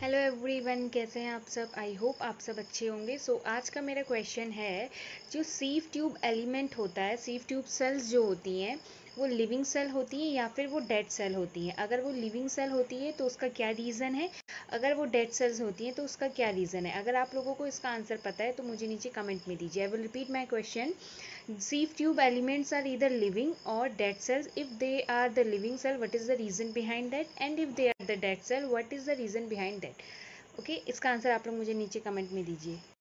Hello everyone कैसे हैं आप सब? आई होप आप सब अच्छे होंगे। सो so, आज का मेरा क्वेश्चन है जो सीव ट्यूब एलिमेंट होता है सीव ट्यूब सेल्स जो होती हैं वो लिविंग सेल होती हैं या फिर वो डेड सेल होती हैं? अगर वो लिविंग सेल होती है तो उसका क्या रीज़न है? अगर वो डेड सेल्स होती हैं तो उसका क्या रीज़न है? अगर आप लोगों को इसका आंसर पता है तो मुझे नीचे कमेंट में दीजिए। I will repeat my question sieve tube elements are either living or dead cells if they are the living cell what is the reason behind that and if they are the dead cell what is the reason behind that okay इसका answer आप लोग मुझे नीचे comment में दीजिए।